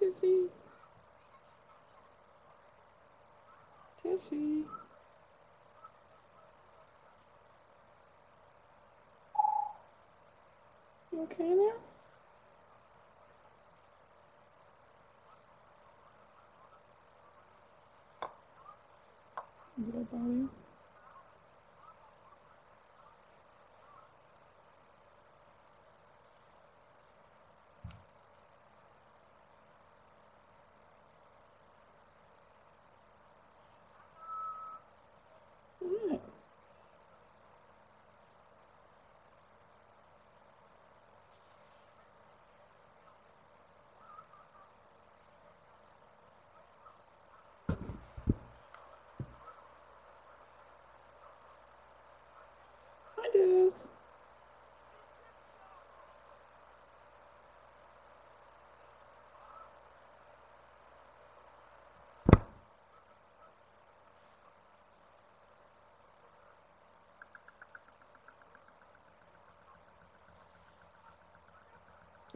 Tissy. Tissy. You okay there? Did I bother you?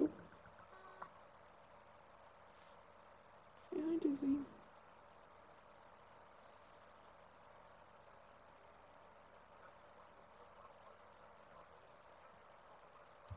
Oop. Say hi.